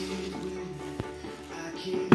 I can't